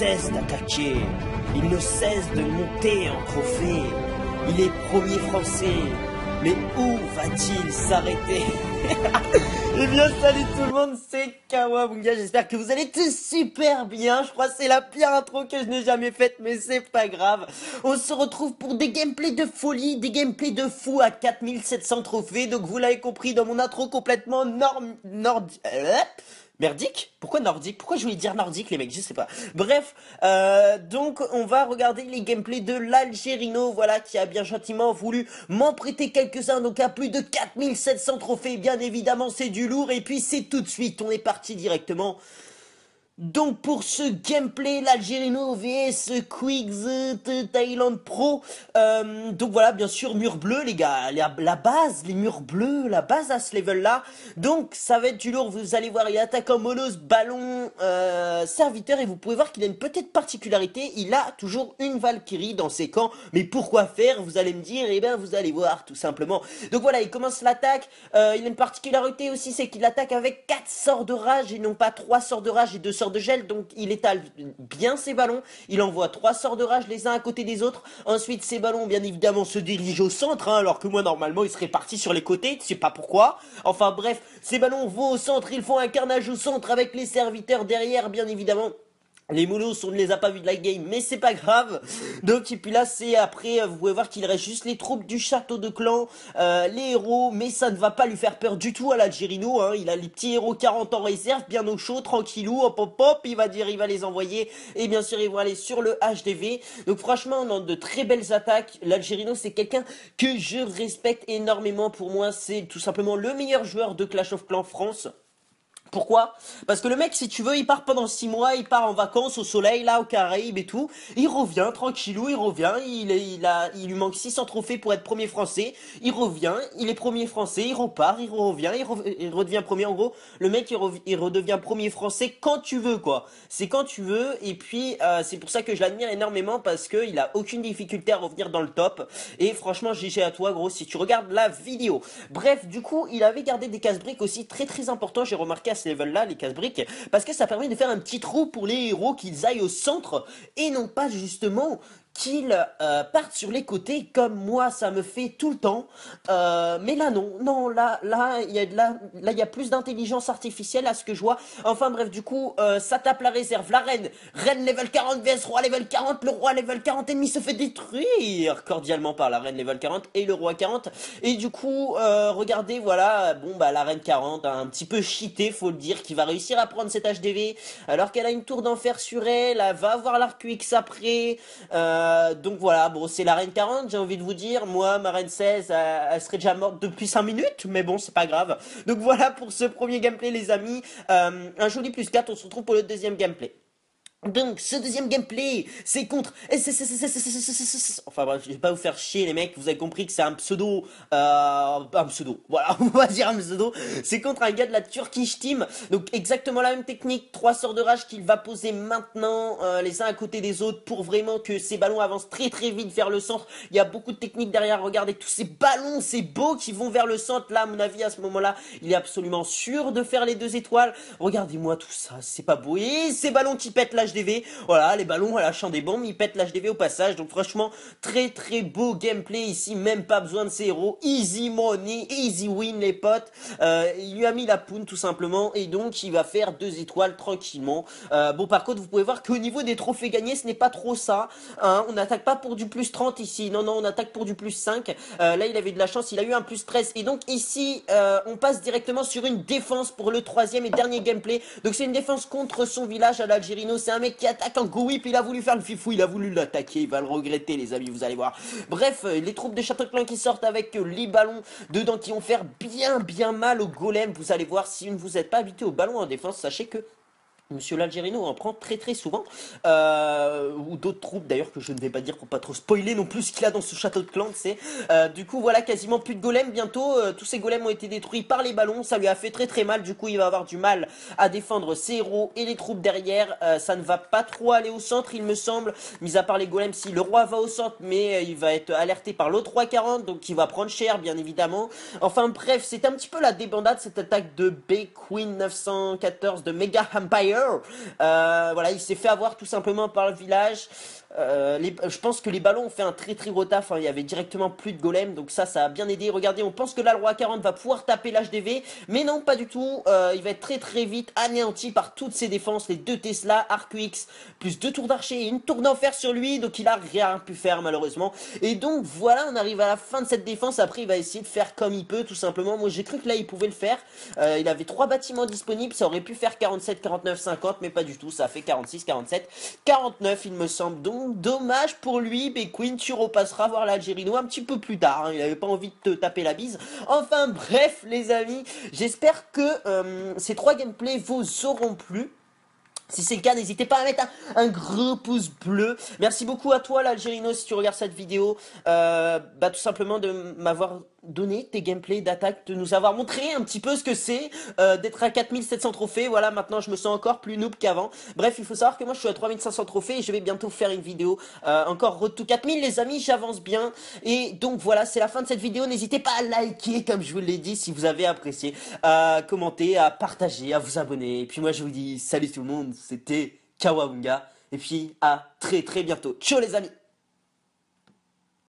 Il ne cesse d'attaquer. Il ne cesse de monter en trophée. Il est premier français. Mais où va-t-il s'arrêter? Eh bien salut tout le monde, c'est Kawabunga, j'espère que vous allez tous super bien, je crois que c'est la pire intro que je n'ai jamais faite, mais c'est pas grave. On se retrouve pour des gameplays de folie, des gameplays de fou à 4700 trophées, donc vous l'avez compris dans mon intro complètement norm... nord... Euh, Merdique Pourquoi nordique Pourquoi je voulais dire nordique les mecs Je sais pas. Bref, euh, donc on va regarder les gameplays de l'Algérino, voilà, qui a bien gentiment voulu m'en prêter quelques-uns, donc à plus de 4700 trophées, bien évidemment c'est du lourd, et puis c'est tout de suite, on est parti directement donc pour ce gameplay, l'Algerino vs Quigs Thailand Pro. Euh, donc voilà, bien sûr, mur bleu les gars, la, la, base, les murs bleus, la base à ce level là. Donc ça va être du lourd, vous allez voir, il attaque en molos, ballon, euh, serviteur et vous pouvez voir qu'il a une petite particularité, il a toujours une Valkyrie dans ses camps. Mais pourquoi faire? Vous allez me dire, et eh bien vous allez voir tout simplement. Donc voilà, il commence l'attaque, euh, il a une particularité aussi, c'est qu'il attaque avec 4 sorts de rage et non pas 3 sorts de rage et 2 sorts de gel, donc il étale bien ses ballons, il envoie trois sorts de rage les uns à côté des autres, ensuite ses ballons bien évidemment se dirigent au centre, hein, alors que moi normalement il serait parti sur les côtés, je sais pas pourquoi, enfin bref, ces ballons vont au centre, ils font un carnage au centre avec les serviteurs derrière bien évidemment, les moulos, on ne les a pas vus de la game, mais c'est pas grave. Donc, et puis là, c'est après, vous pouvez voir qu'il reste juste les troupes du château de clan, euh, les héros, mais ça ne va pas lui faire peur du tout à l'Algérino. Hein. Il a les petits héros 40 en réserve, bien au chaud, tranquillou, hop hop hop, il va dire, il va les envoyer, et bien sûr, ils vont aller sur le HDV. Donc franchement, on a de très belles attaques. L'Algérino, c'est quelqu'un que je respecte énormément. Pour moi, c'est tout simplement le meilleur joueur de Clash of Clans France. Pourquoi? Parce que le mec, si tu veux, il part pendant 6 mois, il part en vacances au soleil, là, au Caraïbes et tout. Il revient, tranquillou, il revient, il lui manque 600 trophées pour être premier français. Il revient, il est premier français, il repart, il revient, il, redevient premier. En gros, le mec, il, redevient premier français quand tu veux, quoi. C'est quand tu veux, et puis euh, c'est pour ça que je l'admire énormément, parce qu'il a aucune difficulté à revenir dans le top. Et franchement, GG à toi, gros, si tu regardes la vidéo. Bref, du coup, il avait gardé des casse-briques aussi très très importants, j'ai remarqué à ces levels-là, les casse-briques, parce que ça permet de faire un petit trou pour les héros qu'ils aillent au centre et non pas justement qu'ils euh, partent sur les côtés comme moi ça me fait tout le temps. Euh, mais là non, non là là il y a de là là il y a plus d'intelligence artificielle à ce que je vois. Enfin bref du coup euh, ça tape la réserve, la reine, reine level 40 vs roi level 40, le roi level 40 ennemi se fait détruire cordialement par la reine level 40 et le roi 40 et du coup regardez voilà bon bah la reine 40 a un petit peu cheaté faut le dire qui va réussir à prendre cet HDV alors qu'elle a une tour d'enfer sur elle, elle va avoir l'arc UX après. Euh, euh, donc voilà, bon, c'est la reine 40, j'ai envie de vous dire. Moi, ma reine 16, elle, serait déjà morte depuis 5 minutes, mais bon, c'est pas grave. Donc voilà pour ce premier gameplay, les amis. Euh, un joli plus 4, on se retrouve pour le deuxième gameplay. Donc, ce deuxième gameplay, c'est contre... Enfin bref, je vais pas vous faire chier les mecs, vous avez compris que c'est un pseudo... Euh, un pseudo, voilà, on va dire un pseudo. C'est contre un gars de la Turkish Team. Donc exactement la même technique, trois sorts de rage qu'il va poser maintenant, euh, les uns à côté des autres, pour vraiment que ces ballons avancent très très vite vers le centre. Il y a beaucoup de techniques derrière, regardez tous ces ballons, ces beaux qui vont vers le centre. Là, à mon avis, à ce moment-là, il est absolument sûr de faire les deux étoiles. Regardez-moi tout ça, c'est pas beau. Et ces ballons qui pètent là, l'HDV. Voilà, les ballons à lâchant des bombes, ils pètent l'HDV au passage. Donc franchement, très très beau gameplay ici, même pas besoin de ces héros. Easy money, easy win les potes. Euh, il lui a mis la poune tout simplement et donc il va faire deux étoiles tranquillement. Euh, bon par contre, vous pouvez voir qu'au niveau des trophées gagnés, ce n'est pas trop ça. Hein. On n'attaque pas pour du plus 30 ici. Non, non, on attaque pour du plus 5. Euh, là, il avait de la chance, il a eu un plus 13. Et donc ici, on passe directement sur une défense pour le troisième et dernier gameplay. Donc c'est une défense contre son village à l'Algérino. C'est un mec qui attaque en go whip, il a voulu faire le fifou, il a voulu l'attaquer, il va le regretter les amis, vous allez voir. Bref, euh, les troupes de Château-Clan qui sortent avec euh, les ballons dedans qui vont faire bien bien mal au golem, vous allez voir, si vous n'êtes pas habitué au ballon en défense, sachez que Monsieur l'Algérino en prend très très souvent, euh, ou d'autres troupes d'ailleurs que je ne vais pas dire pour pas trop spoiler non plus ce qu'il a dans ce château de clan, c'est euh, du coup voilà quasiment plus de golems bientôt, euh, tous ces golems ont été détruits par les ballons, ça lui a fait très très mal, du coup il va avoir du mal à défendre ses héros et les troupes derrière, ça ne va pas trop aller au centre il me semble, mis à part les golems si le roi va au centre mais il va être alerté par l'autre 340 donc il va prendre cher bien évidemment, enfin bref c'est un petit peu la débandade cette attaque de B Queen 914 de Mega Empire voilà, il s'est fait avoir tout simplement par le village. Euh, je pense que les ballons ont fait un très très gros taf. Hein. Il y avait directement plus de golem, donc ça, ça a bien aidé. Regardez, on pense que là, le roi 40 va pouvoir taper l'HDV, mais non, pas du tout. Euh, il va être très très vite anéanti par toutes ses défenses. Les deux Tesla, Arc-X, plus deux tours d'archer et une tour d'enfer sur lui, donc il a rien pu faire malheureusement. Et donc voilà, on arrive à la fin de cette défense. Après, il va essayer de faire comme il peut, tout simplement. Moi, j'ai cru que là, il pouvait le faire. Euh, il avait trois bâtiments disponibles, ça aurait pu faire 47, 49, 50, mais pas du tout. Ça a fait 46, 47, 49, il me semble. Donc dommage pour lui, mais tu repasseras voir l'Algérino un petit peu plus tard. Hein. il avait pas envie de te taper la bise. Enfin bref, les amis, j'espère que euh, ces trois gameplays vous auront plu. Si c'est le cas, n'hésitez pas à mettre un, gros pouce bleu. Merci beaucoup à toi, l'Algérino, si tu regardes cette vidéo. Euh, bah, tout simplement de m'avoir donné tes gameplays d'attaque, de nous avoir montré un petit peu ce que c'est euh, d'être à 4700 trophées. Voilà, maintenant je me sens encore plus noob qu'avant. Bref, il faut savoir que moi je suis à 3500 trophées et je vais bientôt faire une vidéo euh, encore road to 4000 les amis, j'avance bien. Et donc voilà, c'est la fin de cette vidéo. N'hésitez pas à liker comme je vous l'ai dit si vous avez apprécié, à commenter, à partager, à vous abonner. Et puis moi je vous dis salut tout le monde, c'était Kawabunga. Et puis à très très bientôt. Ciao les amis